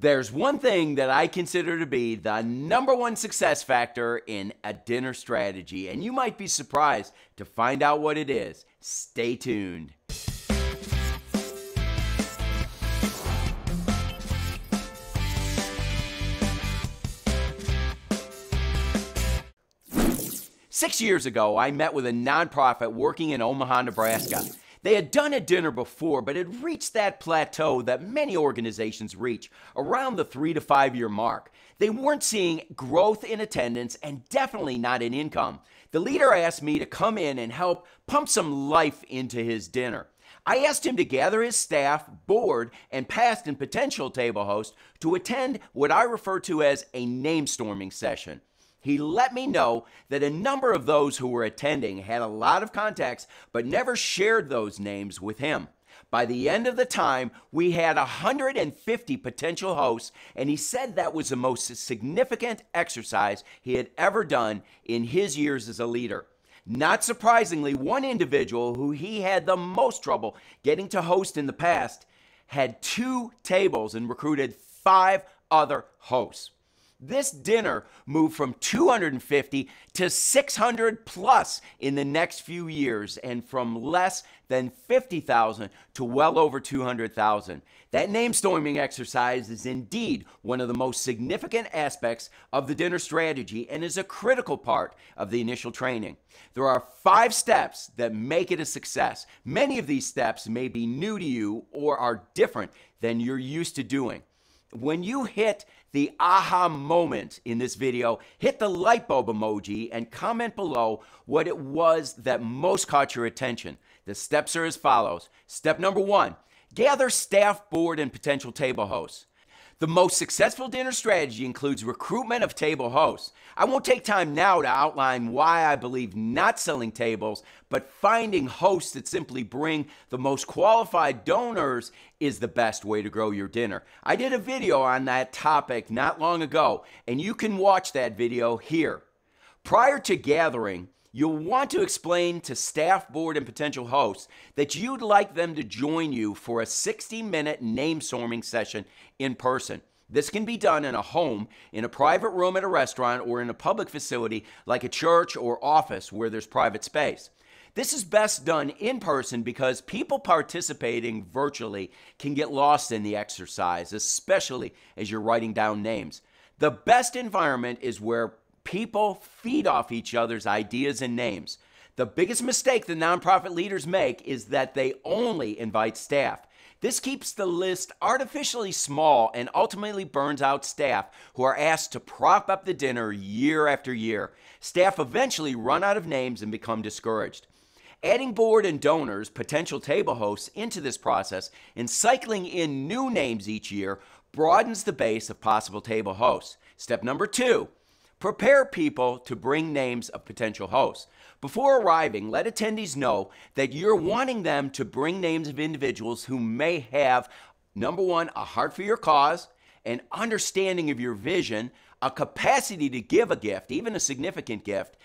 There's one thing that I consider to be the number one success factor in a dinner strategy, and you might be surprised to find out what it is. Stay tuned. Six years ago, I met with a nonprofit working in Omaha, Nebraska. They had done a dinner before, but had reached that plateau that many organizations reach around the three to five year mark. They weren't seeing growth in attendance and definitely not in income. The leader asked me to come in and help pump some life into his dinner. I asked him to gather his staff, board, and past and potential table host to attend what I refer to as a name storming session he let me know that a number of those who were attending had a lot of contacts but never shared those names with him. By the end of the time, we had 150 potential hosts, and he said that was the most significant exercise he had ever done in his years as a leader. Not surprisingly, one individual who he had the most trouble getting to host in the past had two tables and recruited five other hosts. This dinner moved from 250 to 600 plus in the next few years and from less than 50,000 to well over 200,000. That name storming exercise is indeed one of the most significant aspects of the dinner strategy and is a critical part of the initial training. There are five steps that make it a success. Many of these steps may be new to you or are different than you're used to doing. When you hit the aha moment in this video, hit the light bulb emoji and comment below what it was that most caught your attention. The steps are as follows. Step number one, gather staff, board, and potential table hosts. The most successful dinner strategy includes recruitment of table hosts. I won't take time now to outline why I believe not selling tables, but finding hosts that simply bring the most qualified donors is the best way to grow your dinner. I did a video on that topic not long ago, and you can watch that video here. Prior to gathering, You'll want to explain to staff, board, and potential hosts that you'd like them to join you for a 60 minute name storming session in person. This can be done in a home, in a private room at a restaurant, or in a public facility like a church or office where there's private space. This is best done in person because people participating virtually can get lost in the exercise, especially as you're writing down names. The best environment is where People feed off each other's ideas and names. The biggest mistake the nonprofit leaders make is that they only invite staff. This keeps the list artificially small and ultimately burns out staff who are asked to prop up the dinner year after year. Staff eventually run out of names and become discouraged. Adding board and donors, potential table hosts, into this process and cycling in new names each year broadens the base of possible table hosts. Step number two Prepare people to bring names of potential hosts. Before arriving, let attendees know that you're wanting them to bring names of individuals who may have, number one, a heart for your cause, an understanding of your vision, a capacity to give a gift, even a significant gift,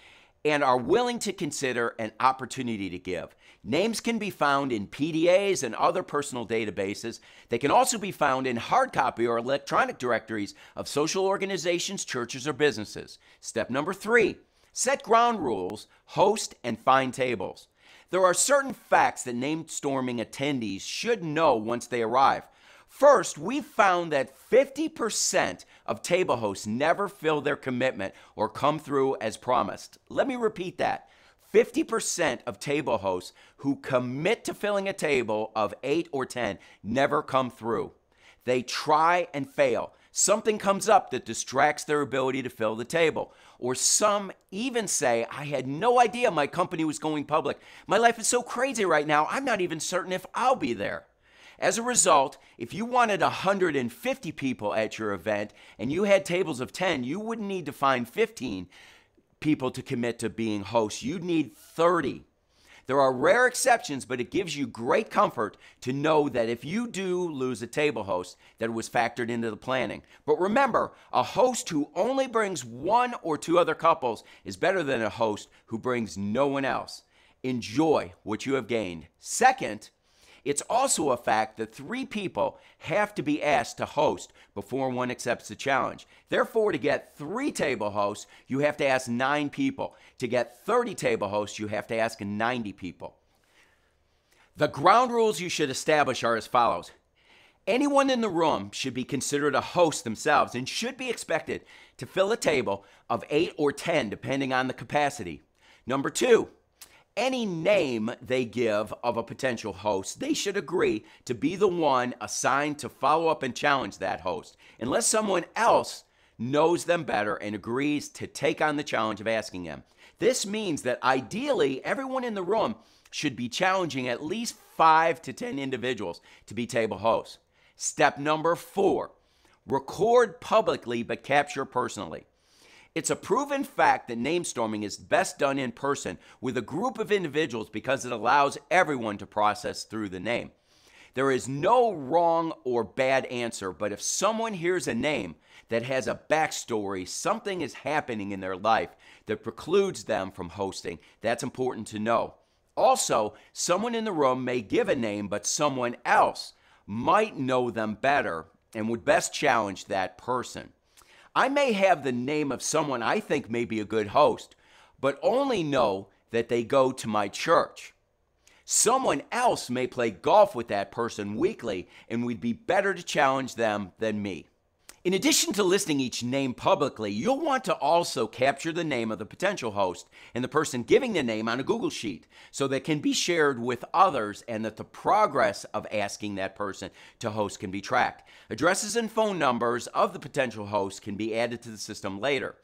and are willing to consider an opportunity to give. Names can be found in PDAs and other personal databases. They can also be found in hard copy or electronic directories of social organizations, churches, or businesses. Step number three set ground rules, host, and find tables. There are certain facts that name storming attendees should know once they arrive. First, we found that 50% of table hosts never fill their commitment or come through as promised. Let me repeat that. 50% of table hosts who commit to filling a table of 8 or 10 never come through. They try and fail. Something comes up that distracts their ability to fill the table. Or some even say, I had no idea my company was going public. My life is so crazy right now, I'm not even certain if I'll be there. As a result, if you wanted 150 people at your event and you had tables of 10, you wouldn't need to find 15 people to commit to being hosts. You'd need 30. There are rare exceptions, but it gives you great comfort to know that if you do lose a table host, that it was factored into the planning. But remember, a host who only brings one or two other couples is better than a host who brings no one else. Enjoy what you have gained. Second, It's also a fact that three people have to be asked to host before one accepts the challenge. Therefore, to get three table hosts, you have to ask nine people. To get 30 table hosts, you have to ask 90 people. The ground rules you should establish are as follows. Anyone in the room should be considered a host themselves and should be expected to fill a table of 8 or 10, depending on the capacity. Number two, any name they give of a potential host, they should agree to be the one assigned to follow up and challenge that host, unless someone else knows them better and agrees to take on the challenge of asking them. This means that ideally, everyone in the room should be challenging at least five to 10 individuals to be table hosts. Step number four record publicly but capture personally. It's a proven fact that name storming is best done in person with a group of individuals because it allows everyone to process through the name. There is no wrong or bad answer, but if someone hears a name that has a backstory, something is happening in their life that precludes them from hosting, that's important to know. Also, someone in the room may give a name, but someone else might know them better and would best challenge that person. I may have the name of someone I think may be a good host, but only know that they go to my church. Someone else may play golf with that person weekly and we'd be better to challenge them than me. In addition to listing each name publicly, you'll want to also capture the name of the potential host and the person giving the name on a Google Sheet so that can be shared with others and that the progress of asking that person to host can be tracked. Addresses and phone numbers of the potential host can be added to the system later.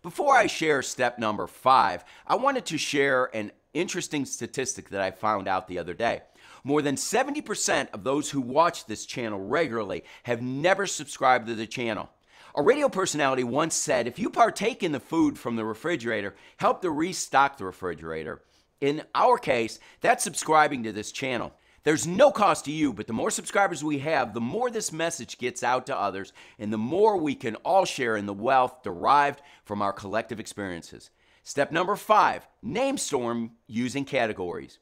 Before I share step number five, I wanted to share an interesting statistic that I found out the other day. More than 70% of those who watch this channel regularly have never subscribed to the channel. A radio personality once said if you partake in the food from the refrigerator, help to restock the refrigerator. In our case, that's subscribing to this channel. There's no cost to you, but the more subscribers we have, the more this message gets out to others, and the more we can all share in the wealth derived from our collective experiences. Step number five name storm using categories.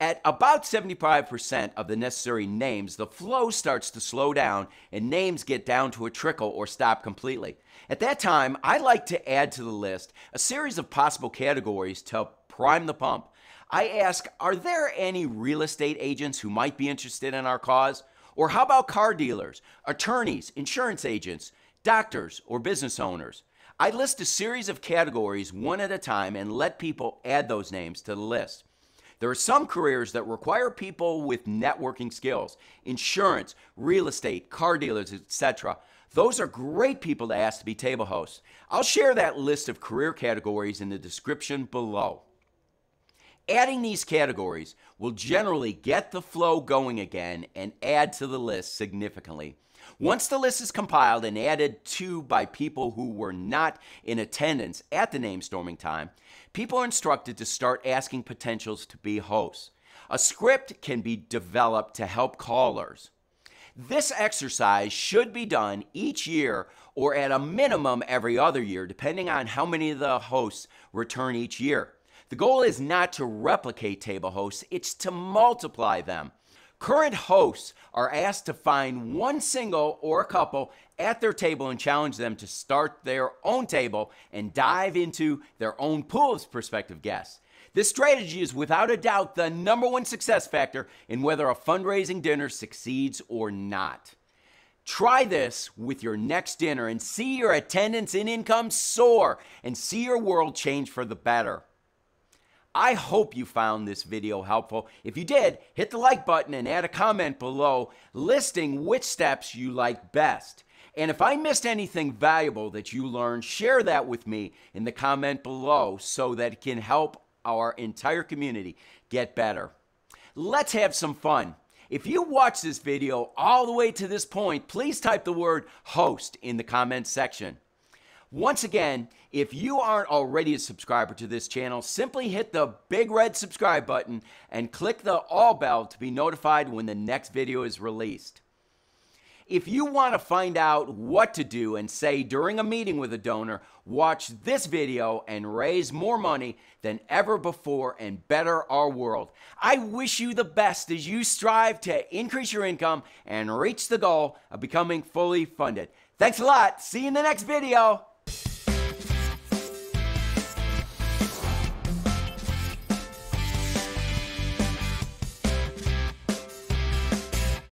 At about 75% of the necessary names, the flow starts to slow down and names get down to a trickle or stop completely. At that time, I like to add to the list a series of possible categories to prime the pump. I ask, are there any real estate agents who might be interested in our cause? Or how about car dealers, attorneys, insurance agents, doctors, or business owners? I list a series of categories one at a time and let people add those names to the list. There are some careers that require people with networking skills, insurance, real estate, car dealers, etc. Those are great people to ask to be table hosts. I'll share that list of career categories in the description below. Adding these categories will generally get the flow going again and add to the list significantly. Once the list is compiled and added to by people who were not in attendance at the name storming time, people are instructed to start asking potentials to be hosts. A script can be developed to help callers. This exercise should be done each year or at a minimum every other year, depending on how many of the hosts return each year. The goal is not to replicate table hosts, it's to multiply them. Current hosts are asked to find one single or a couple at their table and challenge them to start their own table and dive into their own pool of prospective guests. This strategy is without a doubt the number one success factor in whether a fundraising dinner succeeds or not. Try this with your next dinner and see your attendance and income soar and see your world change for the better. I hope you found this video helpful. If you did, hit the like button and add a comment below listing which steps you like best. And if I missed anything valuable that you learned, share that with me in the comment below so that it can help our entire community get better. Let's have some fun. If you watch this video all the way to this point, please type the word host in the comments section. Once again, if you aren't already a subscriber to this channel, simply hit the big red subscribe button and click the all bell to be notified when the next video is released. If you want to find out what to do and say during a meeting with a donor, watch this video and raise more money than ever before and better our world. I wish you the best as you strive to increase your income and reach the goal of becoming fully funded. Thanks a lot. See you in the next video.